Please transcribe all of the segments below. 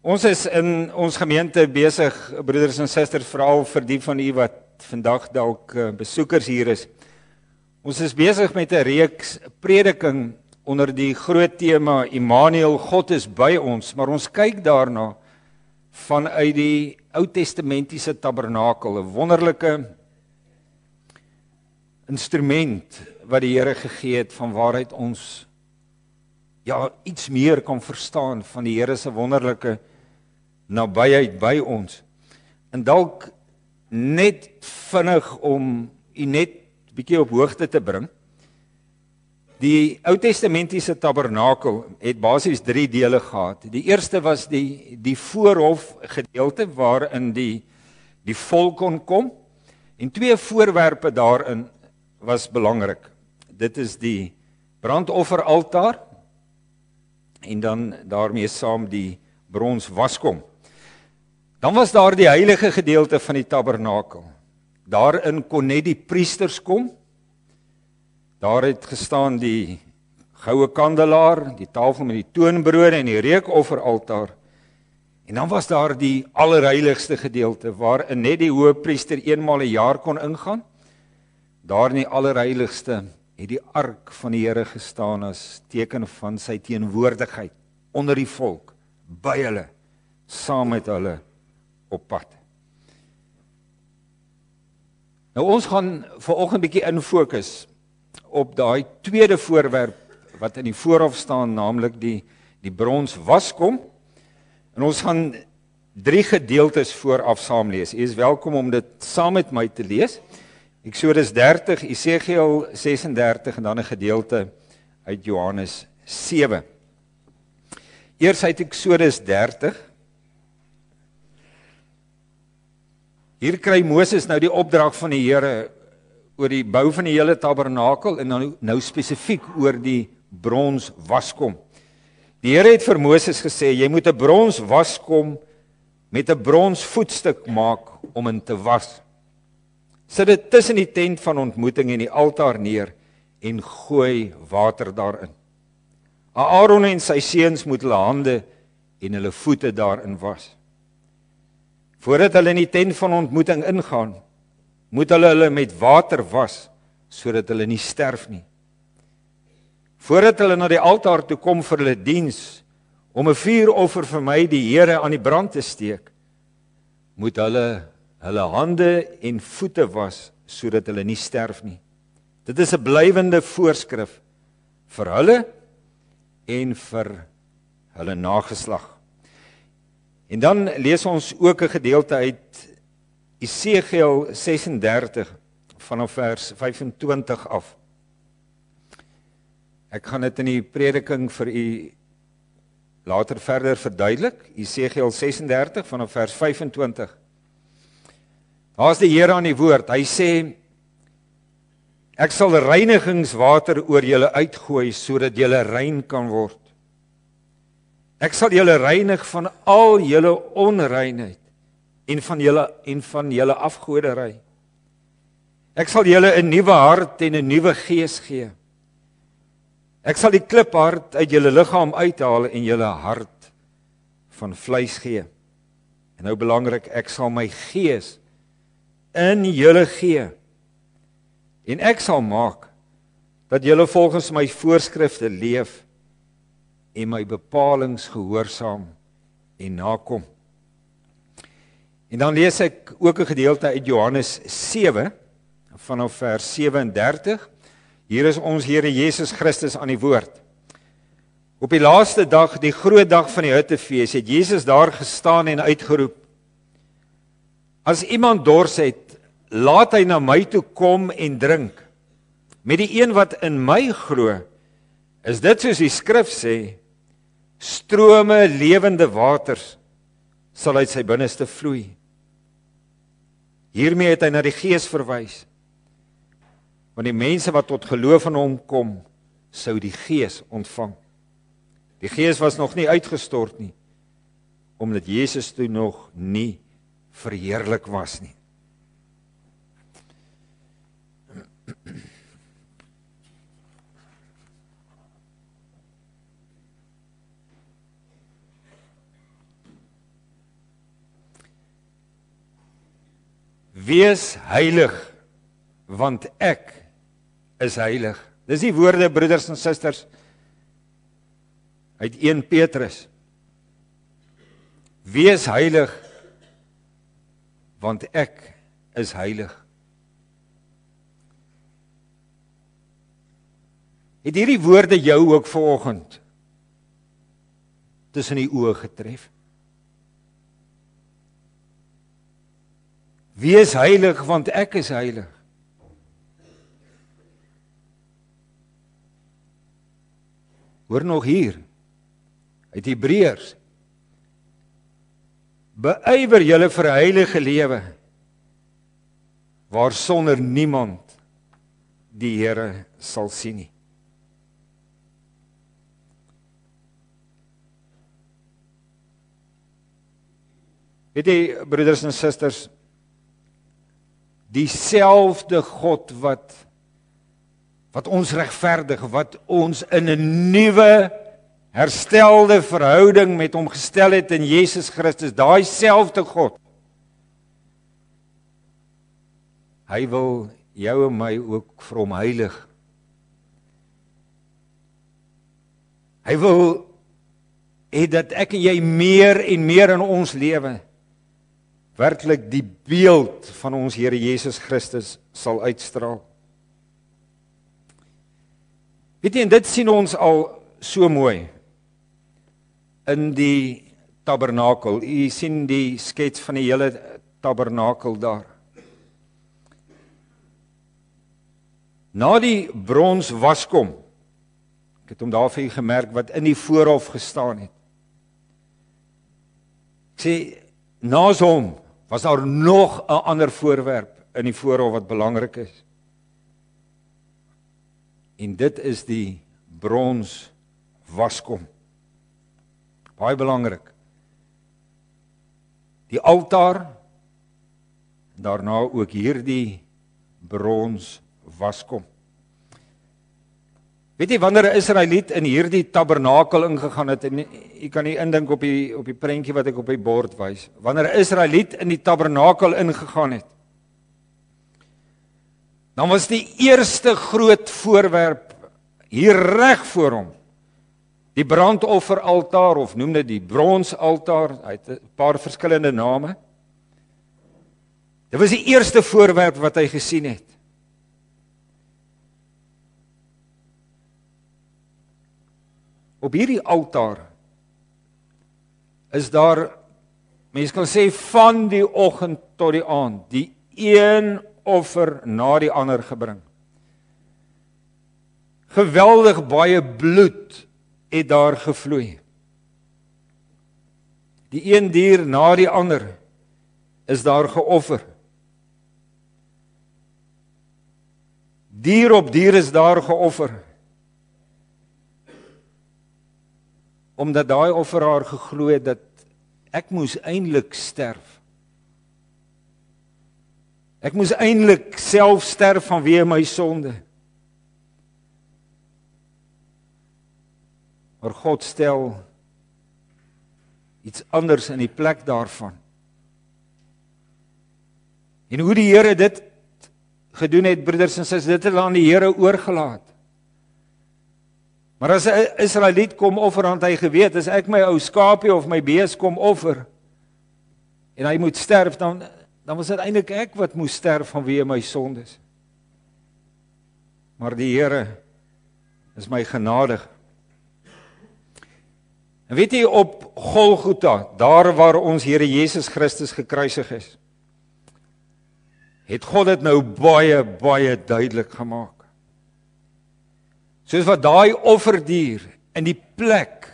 Ons is in ons gemeente besig broeders en susters veral vir die van u wat vandag dalk uh, besoekers hier is. Ons is besig met 'n reeks prediking onder die groot tema Immanuel God is by ons, maar ons kyk daarna vanuit die Ou Testamentiese tabernakel, 'n wonderlike instrument wat die Here gegee het van waaruit ons ja iets meer kan verstaan van die Here se wonderlike nabyheid by ons. En dalk net vinnig om u net bietjie op hoogte te bring. Die Ou Testamentiese tabernakel het basies 3 dele gehad. Die eerste was die die voorhof gedeelte waarin die die volk kon kom en twee voorwerpe daarin was belangrik. Dit is die brandofferaltaar en dan daarmee saam die brons waskom. Dan was daar die heilige gedeelte van die tabernakel. Daarin kon net die priesters kom. Daar het gestaan die goue kandelaar, die tafel met die toonbrode en die reukofferaltaar. En dan was daar die allerheiligste gedeelte waarin net die hoëpriester eenmal 'n een jaar kon ingaan. Daar in die allerheiligste het die ark van die Here gestaan as teken van sy teenwoordigheid onder die volk, by hulle, saam met hulle op pad. Nou ons gaan vanoggend bietjie in fokus op daai tweede voorwerp wat in die voorhof staan, naamlik die die brons waskom. En ons gaan drie gedeeltes vooraf saam lees. U is welkom om dit saam met my te lees. Eksodus 30, Esegiel 36 en dan 'n gedeelte uit Johannes 7. Eers uit Eksodus 30 Hier kry Moses nou die opdrag van die Here oor die bou van die hele tabernakel en nou nou spesifiek oor die brons waskom. Die Here het vir Moses gesê jy moet 'n brons waskom met 'n brons voetstuk maak om in te was. Sit dit tussen die tent van ontmoeting en die altaar neer en gooi water daarin. Aaron en sy seuns moet hulle hande en hulle voete daarin was. Voordat hulle in die tent van ontmoeting ingaan, moet hulle hulle met water was sodat hulle nie sterf nie. Voordat hulle na die altaar toe kom vir hulle diens om 'n vuuroffer vir my die Here aan die brand te steek, moet hulle hulle hande en voete was sodat hulle nie sterf nie. Dit is 'n blywende voorskrif vir hulle en vir hulle nageslag. En dan lees ons ook 'n gedeelte uit Esegiel 36 vanaf vers 25 af. Ek gaan dit in die prediking vir u later verder verduidelik. Esegiel 36 vanaf vers 25. Daar's die Here aan die woord. Hy sê ek sal reinigingswater oor julle uitgooi sodat julle rein kan word. Ek sal julle reinig van al julle onreinheid en van julle en van julle afgoderry. Ek sal julle 'n nuwe hart en 'n nuwe gees gee. Ek sal die kliphart uit julle liggaam uithaal en julle hart van vleis gee. En nou belangrik, ek sal my gees in julle gee. En ek sal maak dat julle volgens my voorskrifte leef en my bepalinge gehoorsaam en nakom. En dan lees ek ook 'n gedeelte uit Johannes 7 vanaf vers 37. Hier is ons Here Jesus Christus aan die woord. Op die laaste dag, die groot dag van die Hittefees, het Jesus daar gestaan en uitgeroep: As iemand dors het, laat hy na my toe kom en drink. Met die een wat in my glo, is dit soos die skrif sê, strome lewende waters sal uit sy binneste vloei. Hiermee het hy na die Gees verwys. Want die mense wat tot geloof in hom kom, sou die Gees ontvang. Die Gees was nog nie uitgestort nie omdat Jesus toe nog nie verheerlik was nie. Wees heilig want ek is heilig. Dis die woorde broeders en susters uit 1 Petrus. Wees heilig want ek is heilig. Het hierdie woorde jou ook vanoggend tussen die oë getref? Wees heilig want ek is heilig. Hoor nog hier uit Hebreërs. Beywer julle vir heilige lewe waar sonder niemand die Here sal sien nie. Weet jy broeders en susters dieselfde God wat wat ons regverdig, wat ons in 'n nuwe herstelde verhouding met hom gestel het in Jesus Christus, daai selfde God. Hy wil jou en my ook vir hom heilig. Hy wil hê dat ek en jy meer en meer in ons lewe werklik die beeld van ons Here Jesus Christus sal uitstraal. Weet jy, en dit sien ons al so mooi in die tabernakel. U sien die skets van die hele tabernakel daar. Na die brons waskom. Ek het hom daar vir u gemerk wat in die voorhof gestaan het. Ek sê naas hom was daar nog 'n ander voorwerp in die voorhof wat belangrik is. En dit is die brons waskom. Baie belangrik. Die altaar daarna ook hierdie brons waskom. Weet jy wanneer 'n Israeliet in hierdie tabernakel ingegaan het en jy kan nie indink op die op die prentjie wat ek op die bord wys. Wanneer 'n Israeliet in die tabernakel ingegaan het, dan was die eerste groot voorwerp hier reg voor hom die brandofferaltaar of noem dit die bronsaltaar, hy het 'n paar verskillende name. Dit was die eerste voorwerp wat hy gesien het. Op hierdie altaar is daar mense kan sê van die oggend tot die aand die een offer na die ander gebring. Geweldig baie bloed het daar gevloei. Die een dier na die ander is daar geoffer. Dier op dier is daar geoffer. Omdat daai offeraar geglo het dat ek moes eintlik sterf. Ek moes eintlik self sterf vanweë my sonde. Maar God stel iets anders in die plek daarvan. En hoe die Here dit gedoen het broeders en susters, dit het aan die Here oorgelaat. Maar as 'n Israeliet kom offer aan hy geweet as ek my ou skapie of my bees kom offer en hy moet sterf dan dan was dit eintlik ek wat moes sterf vanweë my sondes. Maar die Here is my genadig. En weet jy op Golgotha, daar waar ons Here Jesus Christus gekruisig is, het God dit nou baie baie duidelik gemaak. Soos wat daai offerdier in die plek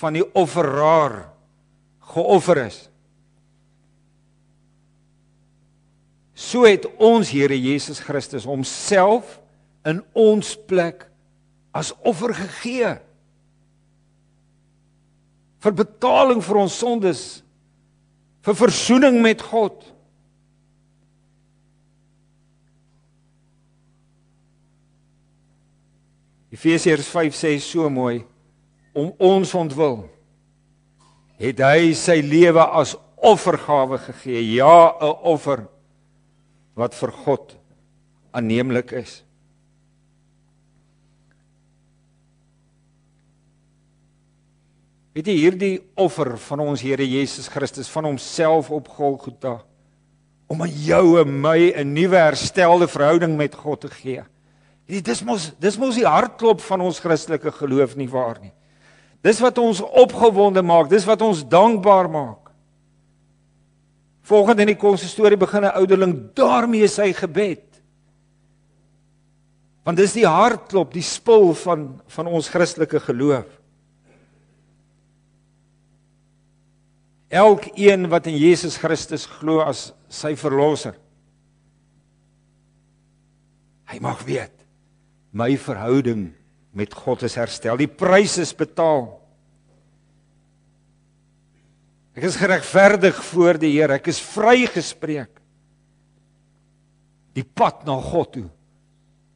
van die offeraar geoffer is. So het ons Here Jesus Christus homself in ons plek as offer gegee. vir betaling vir ons sondes vir verzoening met God. Efesiërs 5 sê so mooi om ons ontwil het hy sy lewe as offergawe gegee. Ja, 'n offer wat vir God aanneemlik is. Weet jy hierdie offer van ons Here Jesus Christus van homself op Golgotha om aan jou en my 'n nuwe herstelde verhouding met God te gee. Hierdie dis mos dis mos die hartklop van ons Christelike geloof nie waar nie. Dis wat ons opgewonde maak, dis wat ons dankbaar maak. Volgende in die konsistorie begin 'n ouderling daarmee sy gebed. Want dis die hartklop, die spul van van ons Christelike geloof. Elkeen wat in Jesus Christus glo as sy verlosser. Hy mag weet my verhouding met God is herstel. Die prys is betaal. Ek is geregverdig voor die Here. Ek is vrygespreek. Die pad na God toe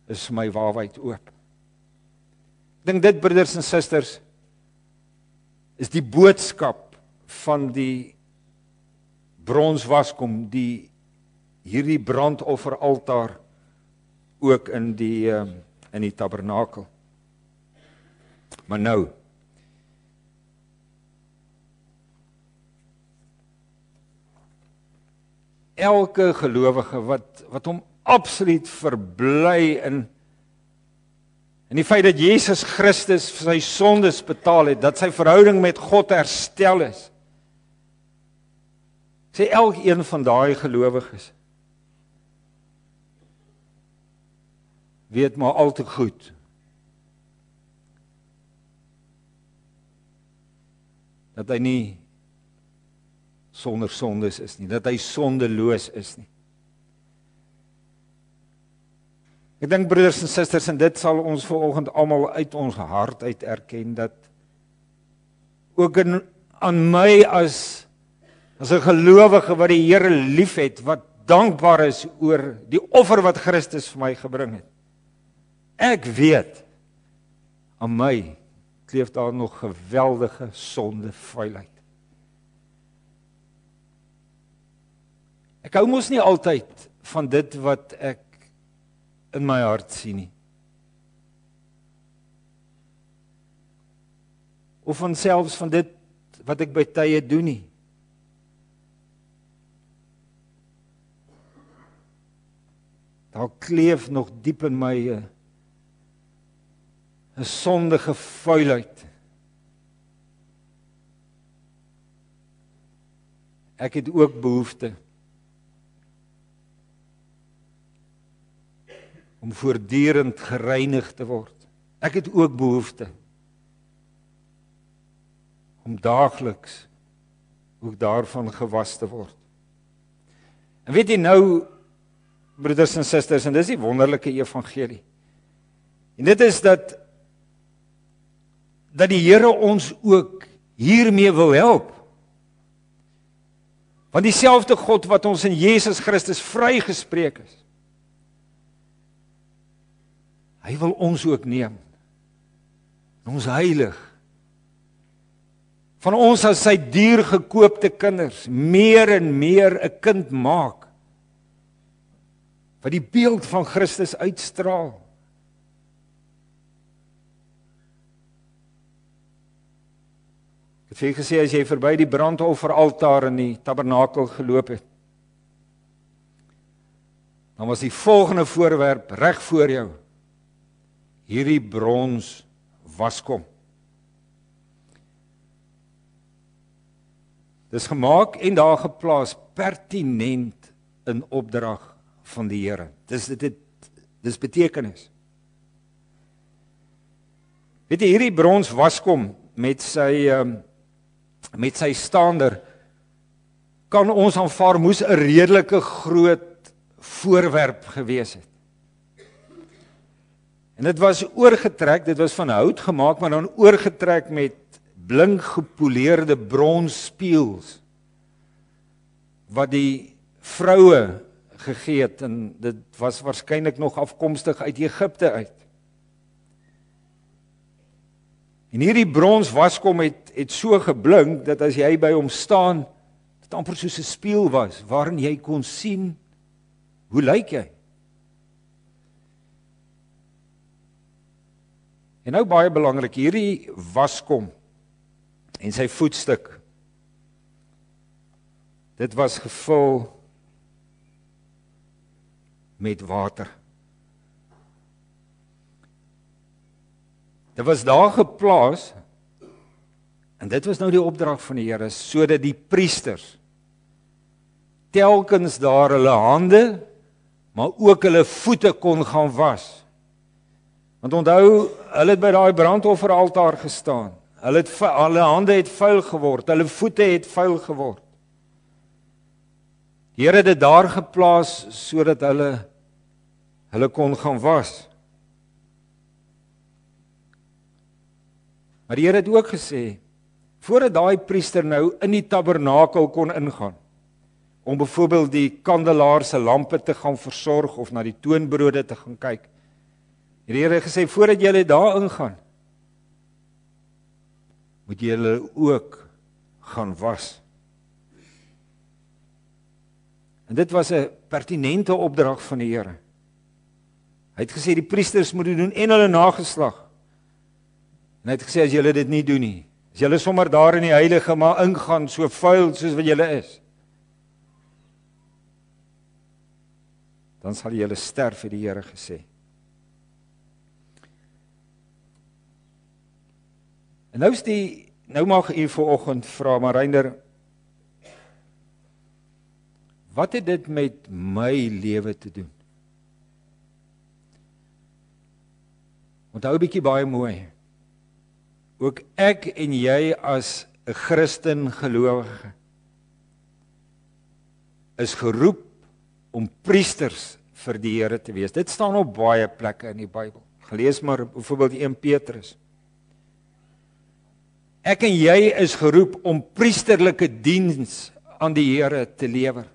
is vir my waarheid oop. Ek dink dit broeders en susters is die boodskap van die bronswaskom die hierdie brandofferaltaar ook in die ehm, in die tabernakel. Maar nou elke gelowige wat wat hom absoluut verbly in in die feit dat Jesus Christus vir sy sondes betaal het, dat sy verhouding met God herstel is. Sê elkeen van daai gelowiges weet maar al te goed dat hy nie sonder sondes is nie, dat hy sondeloos is nie. Ek dink broeders en susters en dit sal ons vanoggend almal uit ons hart uit erken dat ook in aan my as as 'n gelowige wat die Here liefhet, wat dankbaar is oor die offer wat Christus vir my gebring het. Ek weet aan my kleef daar nog geweldige sonde vuilheid. Ek hou mos nie altyd van dit wat ek in my hart sien nie. Of van selfs van dit wat ek by tye doen nie. Daar kleef nog diep in my 'n 'n sondige vuilheid. Ek het ook behoeftes om voortdurend gereinig te word. Ek het ook behoefte om daagliks ook daarvan gewas te word. En weet jy nou broeders en susters en dis die wonderlike evangelie. En dit is dat dat die Here ons ook hiermee wil help. Want dieselfde God wat ons in Jesus Christus vrygespreek is, Hy wil ons ook neem. Ons heilig. Van ons as sy duur gekoopte kinders meer en meer 'n kind maak wat die beeld van Christus uitstraal. Vir gesê as jy verby die brandofferaltaar in die tabernakel geloop het, dan was die volgende voorwerp reg voor jou hierdie brons waskom. Dis gemaak en daar geplaas pertinent in opdrag van die Here. Dis dit dit dis betekenis. Weet jy hierdie brons waskom met sy um, met sy staander kan ons aanvaar moes 'n redelike groot voorwerp gewees het. En dit was oorgetrek, dit was van hout gemaak, maar dan oorgetrek met blink gepoleerde brons spieëls wat die vroue gegee het en dit was waarskynlik nog afkomstig uit Egipte uit. En hierdie brons waskom het het so geblink dat as jy by hom staan, dit amper soos 'n spieël was waarin jy kon sien Hoe lyk jy? En nou baie belangrik, hierdie waskom en sy voetstuk. Dit was gevul met water. Dit was daar geplaas en dit was nou die opdrag van die Here sodat die priesters telkens daar hulle hande maar ook hulle voete kon gaan was. Want onthou, hulle het by daai brandofferaltaar gestaan. Hulle het hulle hande het vuil geword, hulle voete het vuil geword. Die Here het dit daar geplaas sodat hulle hulle kon gaan was. Maar die Here het ook gesê voordat daai priester nou in die tabernakel kon ingaan om byvoorbeeld die kandelaar se lampe te gaan versorg of na die toonbrode te gaan kyk. Die Here het gesê voordat jy daar ingaan moet jy hulle ook gaan was. En dit was 'n pertinente opdrag van die Here. Hy het gesê die priesters moet dit doen en hulle nageslag. En hy het gesê as julle dit nie doen nie, as julle sommer daar in die heilige maar ingaan so vuil soos wat julle is, dan sal julle sterf, het die Here gesê. En nou is die nou mag u vir oggend vra maar Reinder Wat het dit met my lewe te doen? Onthou 'n bietjie baie mooi. Ook ek en jy as 'n Christen gelowige is geroep om priesters vir die Here te wees. Dit staan op baie plekke in die Bybel. Gelees maar byvoorbeeld 1 Petrus. Ek en jy is geroep om priesterlike diens aan die Here te lewer.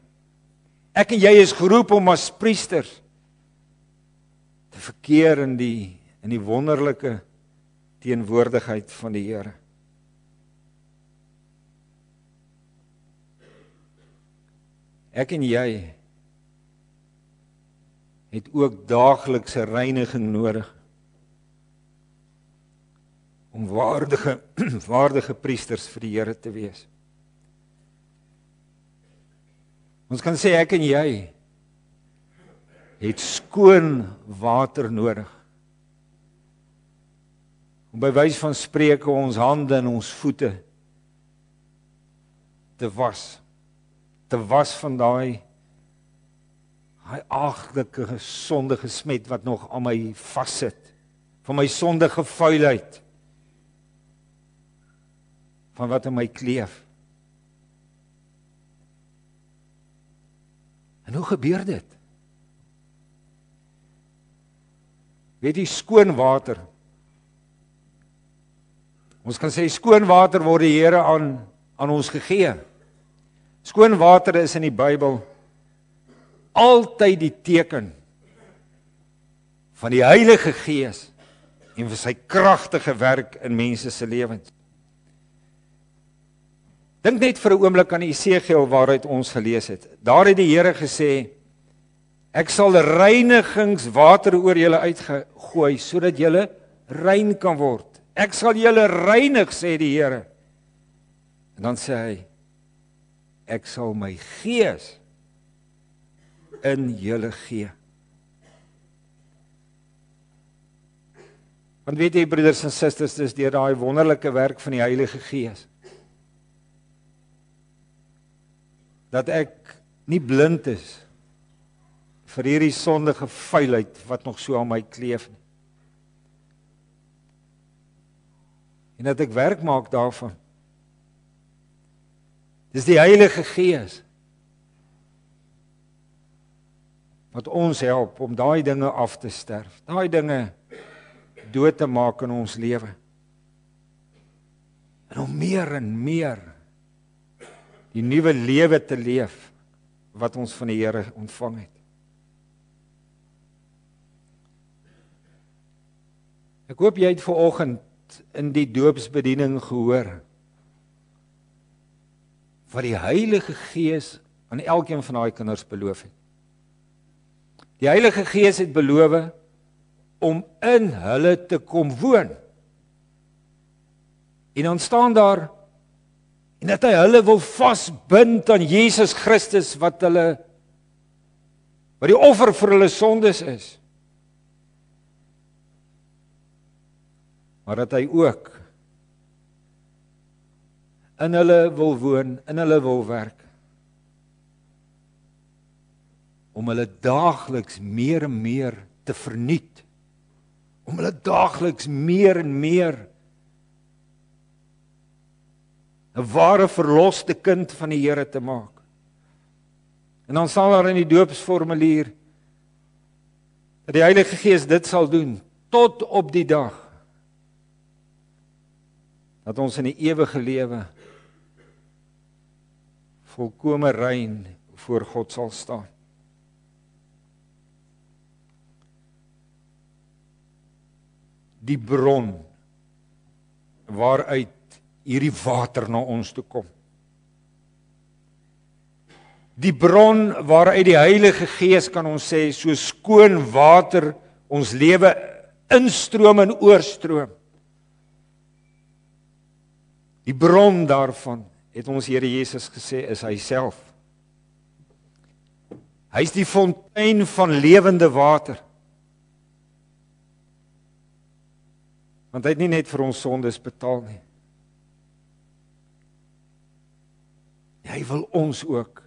Ek en jy is geroep om as priesters te verkeer in die in die wonderlike teenwoordigheid van die Here. Ek en jy het ook daaglikse reiniging nodig om waardige waardige priesters vir die Here te wees. Ons kan sê ek en jy het skoon water nodig. Om by wyse van spreuke ons hande en ons voete te was. Te was van daai daai aglike sondige smet wat nog aan my vassit. Van my sondige vuilheid. Van wat in my kleef. En hoe gebeur dit? Weet jy skoon water? Ons kan sê skoon water word die Here aan aan ons gegee. Skoon water is in die Bybel altyd die teken van die Heilige Gees en vir sy kragtige werk in mense se lewens. Dink net vir 'n oomblik aan Esegiel waaruit ons gelees het. Daar het die Here gesê ek sal reinigingswater oor julle uitgooi sodat julle rein kan word. Ek sal julle reinig sê die Here. En dan sê hy ek sal my gees in julle gee. Want weet jy broeders en susters, dis deur daai wonderlike werk van die Heilige Gees dat ek nie blind is vir hierdie sondige vuilheid wat nog so aan my kleef nie. En dat ek werk maak daarvan. Dis die Heilige Gees wat ons help om daai dinge af te sterf. Daai dinge dood te maak in ons lewe. En om meer en meer die nuwe lewe te leef wat ons van die Here ontvang het. Ek hoop jy het ver oggend in die doopsbediening gehoor wat die Heilige Gees aan elkeen van daai kinders beloof het. Die Heilige Gees het beloof om in hulle te kom woon. En dan staan daar en dat hy hulle wil vasbind aan Jesus Christus wat hulle wat die offer vir hulle sondes is. Maar dat hy ook in hulle wil woon, in hulle wil werk. Om hulle daagliks meer en meer te vernuut. Om hulle daagliks meer en meer 'n ware verloste kind van die Here te maak. En dan sal daar in die doopsformulier dat die Heilige Gees dit sal doen tot op die dag dat ons in die ewige lewe volkome rein voor God sal staan. Die bron waaruit hierdie water na ons toe kom. Die bron waaruit die Heilige Gees kan ons sê so skoon water ons lewe instroom en oorstroom. Die bron daarvan het ons Here Jesus gesê is hy self. Hy's die fontein van lewende water. Want hy het nie net vir ons sondes betaal nie. Hy wil ons ook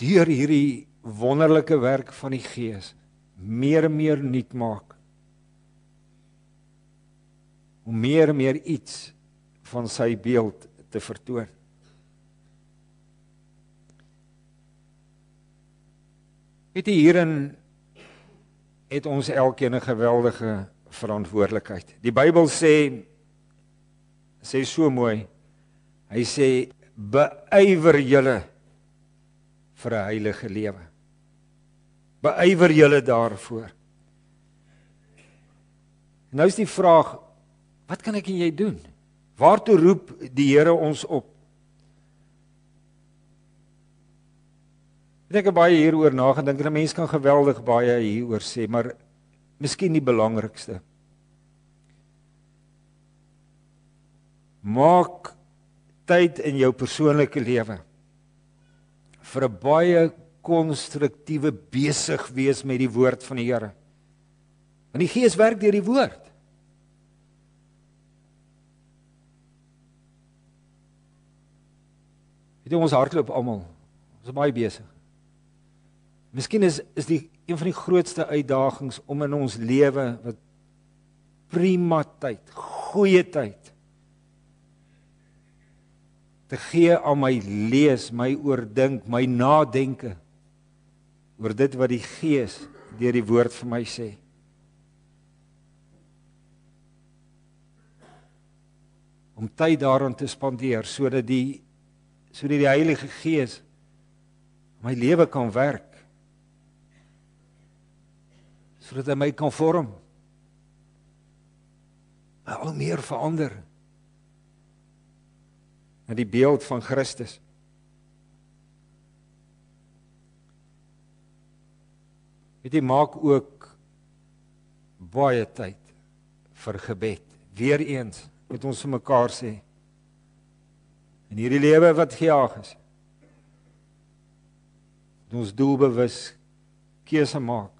deur hierdie wonderlike werk van die Gees meer en meer nuut maak. Om meer en meer iets van sy beeld te vertoon. Het hierin het ons elkeen 'n geweldige verantwoordelikheid. Die Bybel sê sê so mooi Hy sê beywer julle vir 'n heilige lewe. Beywer julle daarvoor. Nou is die vraag, wat kan ek en jy doen? Waartoe roep die Here ons op? Ek het baie hieroor nagedink en mense kan geweldig baie hieroor sê, maar miskien die belangrikste. Maak tyd in jou persoonlike lewe vir 'n baie konstruktiewe besig wees met die woord van die Here. Want die Gees werk deur die woord. Dit ons hardloop almal. Ons is baie besig. Miskien is is die een van die grootste uitdagings om in ons lewe wat prima tyd, goeie tyd te gee aan my lees, my oordink, my nadenke oor dit wat die Gees deur die woord vir my sê. Om tyd daaraan te spandeer sodat die sodat die Heilige Gees my lewe kan werk. Sodat hy my kan vorm. Al meer verander na die beeld van Christus. Dit maak ook baie tyd vir gebed. Weereens moet ons vir mekaar sê in hierdie lewe wat gejaag is. Ons doelbewus keuse maak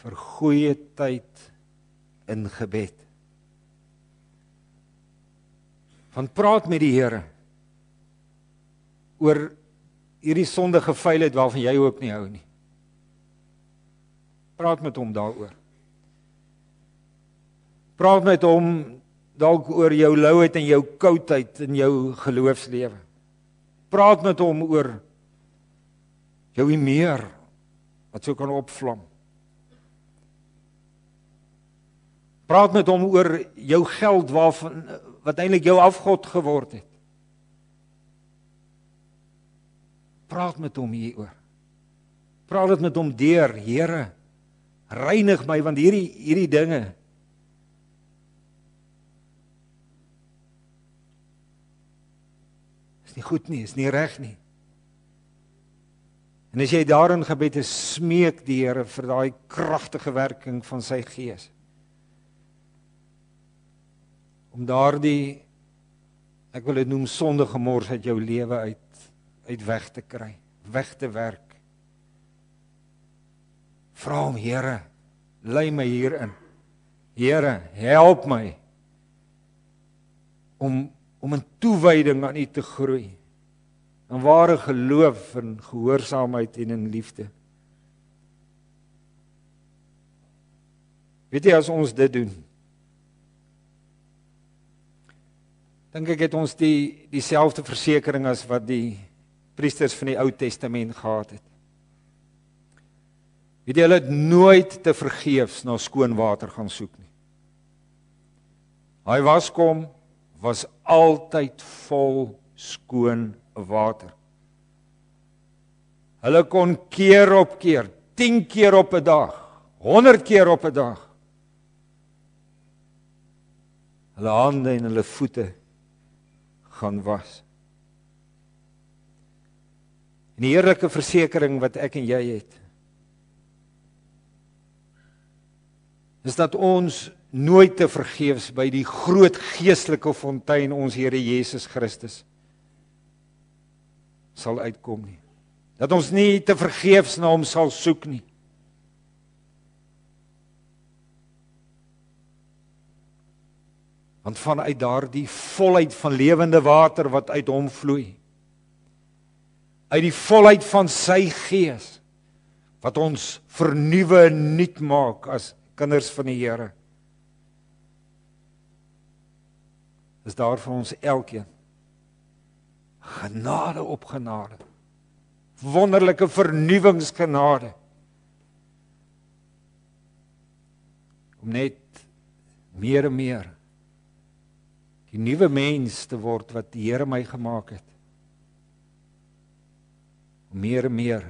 vir goeie tyd in gebed. van praat met die Here oor hierdie sondige feilheid waarvan jy ook nie hou nie. Praat met hom daaroor. Praat met hom dalk oor jou louheid en jou koudheid in jou geloofslewe. Praat met hom oor jou meer wat sou kan opvlam. Praat met hom oor jou geld waarvan wat eintlik jou afgod geword het. Praat met hom hieroor. Praat dit met hom deur, Here. Reinig my want hierdie hierdie dinge nie goed nie, is nie reg nie. En as jy daarin gebed is, smeek die Here vir daai kragtige werking van sy Gees. Om daardie ek wil dit noem sondige mors uit jou lewe uit uit weg te kry, weg te werk. Vra hom, Here, lei my hierin. Here, help my om om in toewyding aan U te groei. In ware geloof en gehoorsaamheid en in liefde. Weet jy as ons dit doen? Dink ek het ons die dieselfde versekering as wat die priesters van die Ou Testament gehad het. Weet jy hulle het nooit te vergeefs na skoon water gaan soek nie. Hy was kom was altyd vol skoon water. Hulle kon keer op keer, 10 keer op 'n dag, 100 keer op 'n dag. Hulle hande en hulle voete gaan was. En die heerlike versekering wat ek en jy het is dat ons nooit te vergeefs by die groot geestelike fontein ons Here Jesus Christus sal uitkom nie. Dat ons nie te vergeefs na hom sal soek nie. Want vanuit daardie volheid van lewende water wat uit hom vloei, uit die volheid van sy gees wat ons vernuwe en nuut maak as kinders van die Here is daar vir ons elkeen genade op genade. Wonderlike vernuwingsgenade. Om net meer en meer die nuwe mens te word wat die Here my gemaak het. Om meer en meer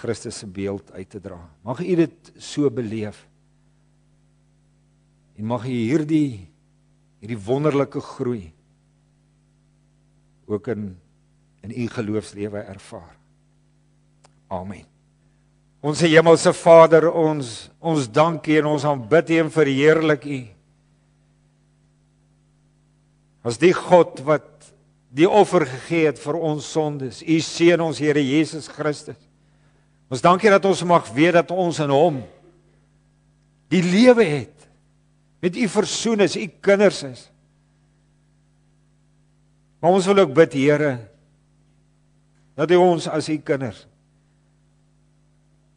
Christus se beeld uit te dra. Mag u dit so beleef? En mag u hierdie hierdie wonderlike groei ook in in u geloofslewe ervaar. Amen. Ons hemelse Vader, ons ons dankie en ons aanbid U en verheerlik U. As die God wat die offer gegee het vir ons sondes, U seën ons Here Jesus Christus. Ons dankie dat ons mag weet dat ons in Hom die lewe het met u versoen is, u kinders is. Maar ons wil ook bid, Here, dat u ons as u kinders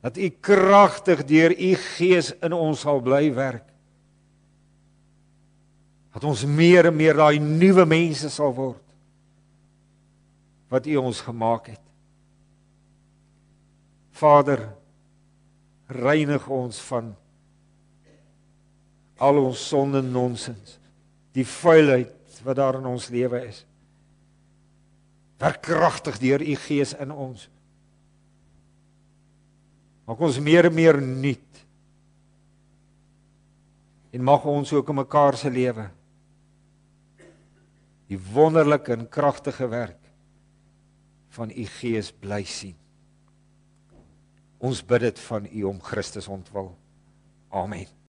dat u kragtig deur u gees in ons sal bly werk. Dat ons meer en meer daai nuwe mense sal word wat u ons gemaak het. Vader, reinig ons van al ons sonde nonsens, die vuilheid wat daar in ons lewe is. Werk kragtig deur u gees in ons. Maak ons meer en meer nuut. En mag ons ook in mekaar se lewe die wonderlike en kragtige werk van u gees bly sien. Ons bid dit van u om Christus ontwil. Amen.